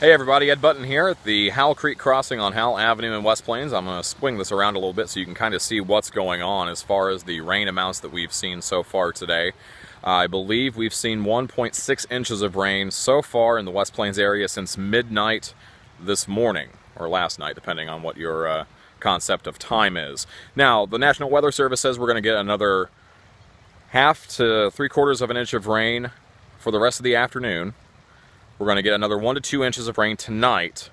Hey everybody, Ed Button here at the Howell Creek Crossing on Howell Avenue in West Plains. I'm going to swing this around a little bit so you can kind of see what's going on as far as the rain amounts that we've seen so far today. I believe we've seen 1.6 inches of rain so far in the West Plains area since midnight this morning, or last night, depending on what your uh, concept of time is. Now, the National Weather Service says we're going to get another half to three quarters of an inch of rain for the rest of the afternoon. We're going to get another one to two inches of rain tonight,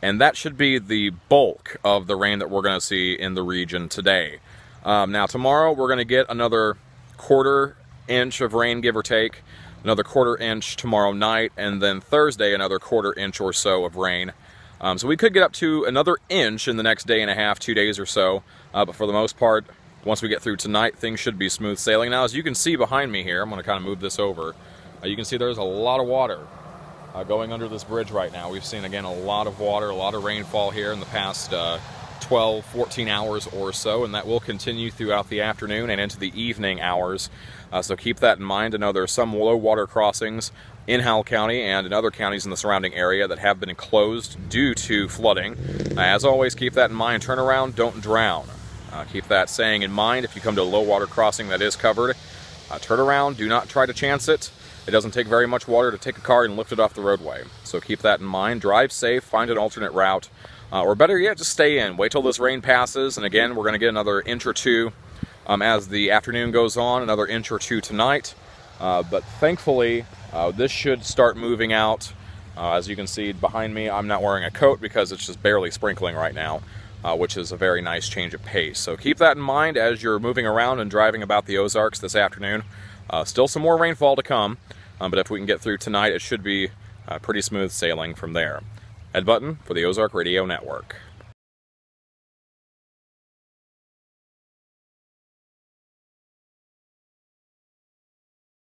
and that should be the bulk of the rain that we're going to see in the region today. Um, now, tomorrow we're going to get another quarter inch of rain, give or take, another quarter inch tomorrow night, and then Thursday another quarter inch or so of rain. Um, so we could get up to another inch in the next day and a half, two days or so, uh, but for the most part, once we get through tonight, things should be smooth sailing. Now, as you can see behind me here, I'm going to kind of move this over. Uh, you can see there's a lot of water uh, going under this bridge right now. We've seen, again, a lot of water, a lot of rainfall here in the past uh, 12, 14 hours or so, and that will continue throughout the afternoon and into the evening hours. Uh, so keep that in mind. I know there are some low water crossings in Howell County and in other counties in the surrounding area that have been closed due to flooding. Uh, as always, keep that in mind. Turn around, don't drown. Uh, keep that saying in mind if you come to a low water crossing that is covered. Uh, turn around, do not try to chance it. It doesn't take very much water to take a car and lift it off the roadway. So keep that in mind. Drive safe, find an alternate route, uh, or better yet, just stay in. Wait till this rain passes, and again, we're going to get another inch or two um, as the afternoon goes on, another inch or two tonight. Uh, but thankfully, uh, this should start moving out. Uh, as you can see behind me, I'm not wearing a coat because it's just barely sprinkling right now. Uh, which is a very nice change of pace. So keep that in mind as you're moving around and driving about the Ozarks this afternoon. Uh, still some more rainfall to come, um, but if we can get through tonight, it should be uh, pretty smooth sailing from there. Ed Button for the Ozark Radio Network.